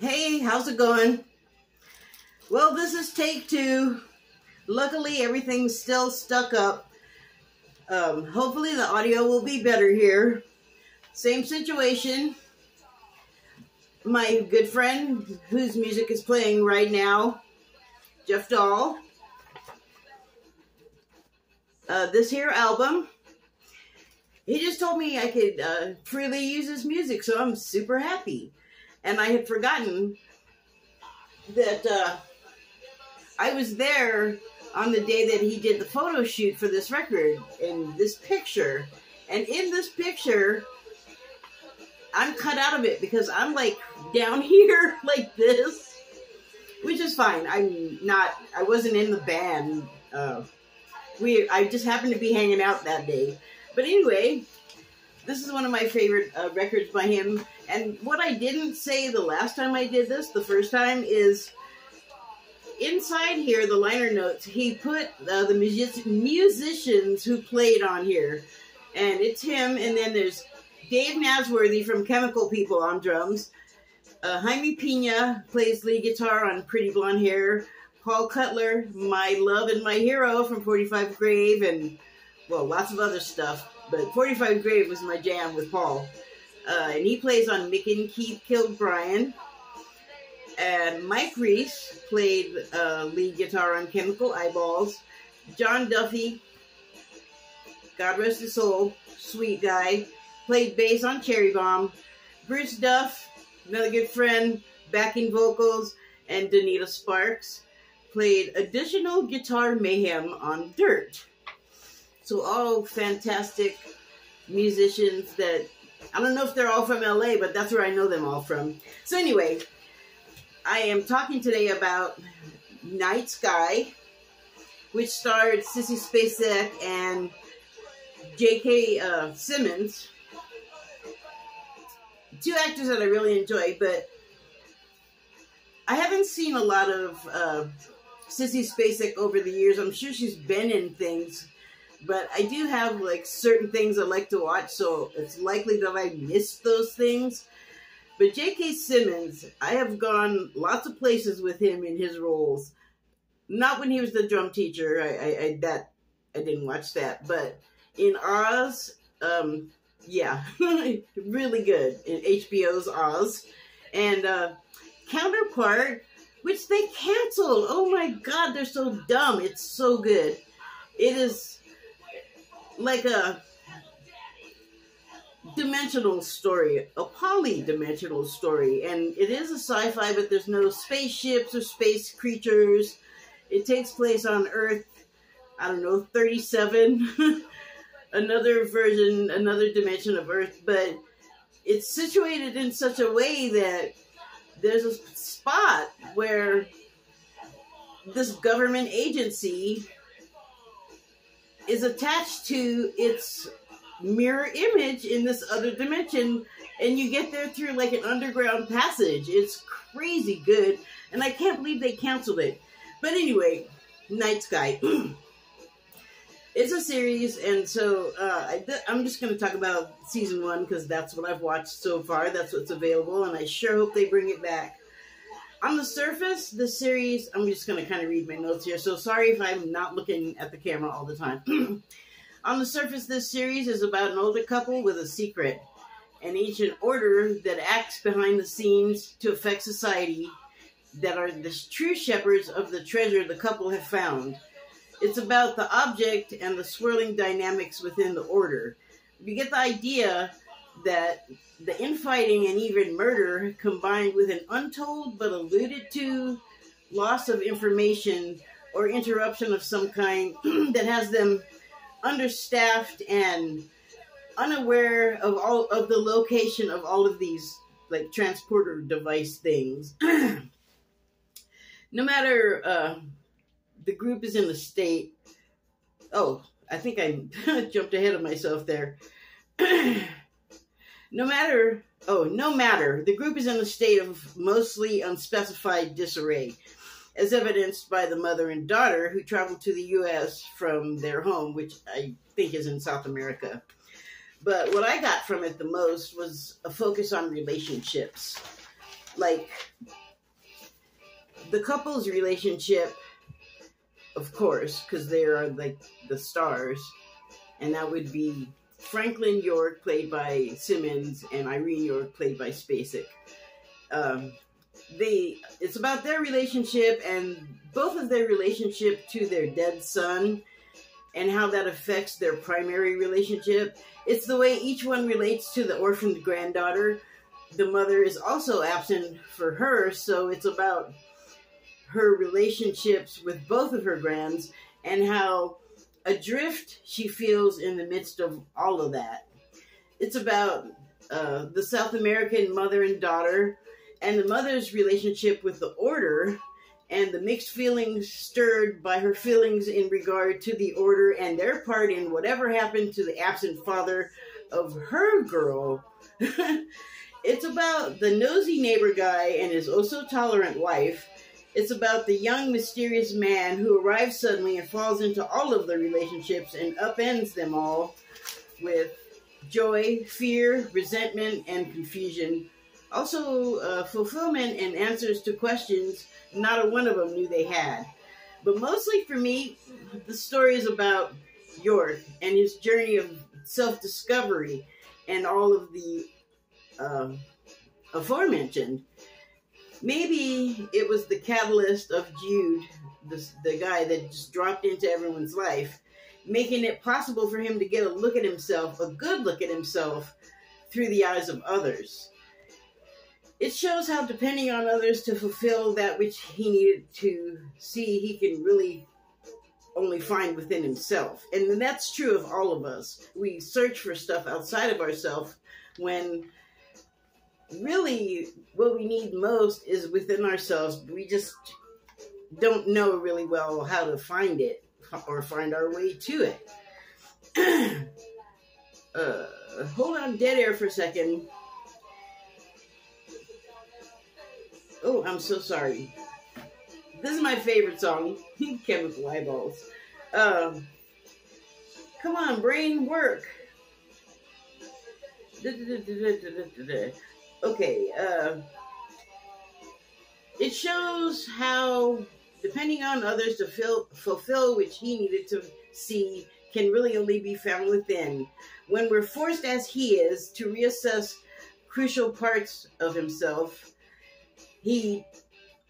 Hey, how's it going? Well, this is take two. Luckily, everything's still stuck up. Um, hopefully, the audio will be better here. Same situation. My good friend, whose music is playing right now, Jeff Dahl. Uh, this here album, he just told me I could uh, freely use his music, so I'm super happy. And I had forgotten that uh, I was there on the day that he did the photo shoot for this record in this picture. And in this picture, I'm cut out of it because I'm like down here like this, which is fine. I'm not, I wasn't in the band. Uh, we, I just happened to be hanging out that day. But anyway, this is one of my favorite uh, records by him. And what I didn't say the last time I did this, the first time, is inside here, the liner notes, he put uh, the music musicians who played on here. And it's him, and then there's Dave Nasworthy from Chemical People on drums. Uh, Jaime Pina plays lead guitar on Pretty Blonde Hair. Paul Cutler, my love and my hero from 45 Grave, and well, lots of other stuff. But 45 Grave was my jam with Paul. Uh, and he plays on Mick and Keith Killed Brian. And Mike Reiss played uh, lead guitar on Chemical Eyeballs. John Duffy, God rest his soul, sweet guy, played bass on Cherry Bomb. Bruce Duff, another good friend, backing vocals. And Donita Sparks played additional guitar mayhem on Dirt. So all fantastic musicians that I don't know if they're all from LA, but that's where I know them all from. So anyway, I am talking today about Night Sky, which starred Sissy Spacek and J.K. Uh, Simmons. Two actors that I really enjoy, but I haven't seen a lot of uh, Sissy Spacek over the years. I'm sure she's been in things, but I do have like certain things I like to watch, so it's likely that I missed those things. But J.K. Simmons, I have gone lots of places with him in his roles. Not when he was the drum teacher. I, I, I that I didn't watch that, but in Oz, um, yeah, really good in HBO's Oz, and uh, Counterpart, which they canceled. Oh my God, they're so dumb. It's so good. It is like a dimensional story, a poly-dimensional story, and it is a sci-fi, but there's no spaceships or space creatures. It takes place on Earth, I don't know, 37, another version, another dimension of Earth, but it's situated in such a way that there's a spot where this government agency is attached to its mirror image in this other dimension and you get there through like an underground passage. It's crazy good and i can't believe they canceled it. But anyway night sky. It's a series and so uh, I, i'm just going to talk about season one because that's what i've watched so far. That's what's available and i sure hope they bring it back on the surface the series i'm just going to kind of read my notes here so sorry if i'm not looking at the camera all the time On the surface, this series is about an older couple with a secret, an ancient order that acts behind the scenes to affect society that are the true shepherds of the treasure the couple have found. It's about the object and the swirling dynamics within the order. You get the idea that the infighting and even murder combined with an untold but alluded to loss of information or interruption of some kind that has them understaffed and unaware of all of the location of all of these like transporter device things. no matter uh, the group is in the state. Oh, I think I jumped ahead of myself there. no matter, oh, no matter, the group is in a state of mostly unspecified disarray as evidenced by the mother and daughter who traveled to the U.S. from their home, which I think is in South America. But what I got from it the most was a focus on relationships. like the couple's relationship, of course, because they are like the stars, and that would be Franklin York, played by Simmons, and Irene York, played by Spacek. Um, they it's about their relationship and both of their relationship to their dead son and how that affects their primary relationship. It's the way each one relates to the orphaned granddaughter. The mother is also absent for her, so it's about her relationships with both of her grands and how adrift she feels in the midst of all of that. It's about uh, the South American mother and daughter and the mother's relationship with the order and the mixed feelings stirred by her feelings in regard to the order and their part in whatever happened to the absent father of her girl. it's about the nosy neighbor guy and his oh so tolerant wife. It's about the young mysterious man who arrives suddenly and falls into all of the relationships and upends them all with joy, fear, resentment, and confusion also, uh, fulfillment and answers to questions not a one of them knew they had. But mostly for me, the story is about York and his journey of self discovery and all of the uh, aforementioned. Maybe it was the catalyst of Jude, the, the guy that just dropped into everyone's life, making it possible for him to get a look at himself, a good look at himself, through the eyes of others. It shows how depending on others to fulfill that which he needed to see, he can really only find within himself. And that's true of all of us. We search for stuff outside of ourselves when really what we need most is within ourselves. We just don't know really well how to find it or find our way to it. uh, hold on dead air for a second. Oh, I'm so sorry. This is my favorite song, Chemical Eyeballs. Um, come on, brain, work. Okay, uh, it shows how, depending on others to fill, fulfill which he needed to see, can really only be found within. When we're forced, as he is, to reassess crucial parts of himself, he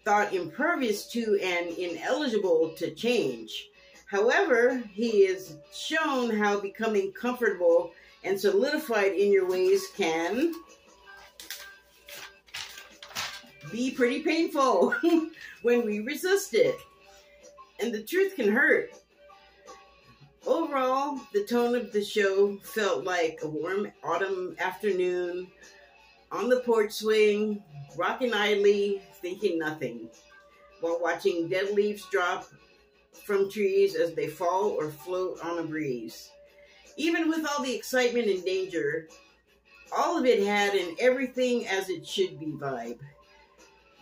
thought impervious to and ineligible to change. However, he is shown how becoming comfortable and solidified in your ways can be pretty painful when we resist it. And the truth can hurt. Overall, the tone of the show felt like a warm autumn afternoon on the porch swing, rocking idly, thinking nothing, while watching dead leaves drop from trees as they fall or float on a breeze. Even with all the excitement and danger, all of it had an everything as it should be vibe.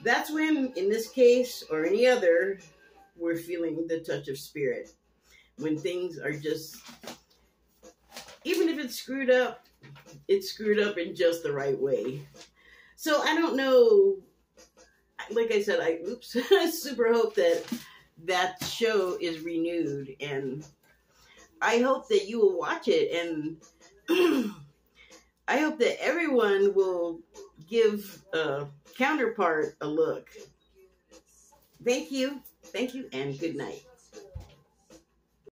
That's when, in this case or any other, we're feeling the touch of spirit. When things are just, even if it's screwed up, it's screwed up in just the right way. So I don't know. Like I said, I oops, super hope that that show is renewed, and I hope that you will watch it, and I hope that everyone will give a counterpart a look. Thank you, thank you, and good night.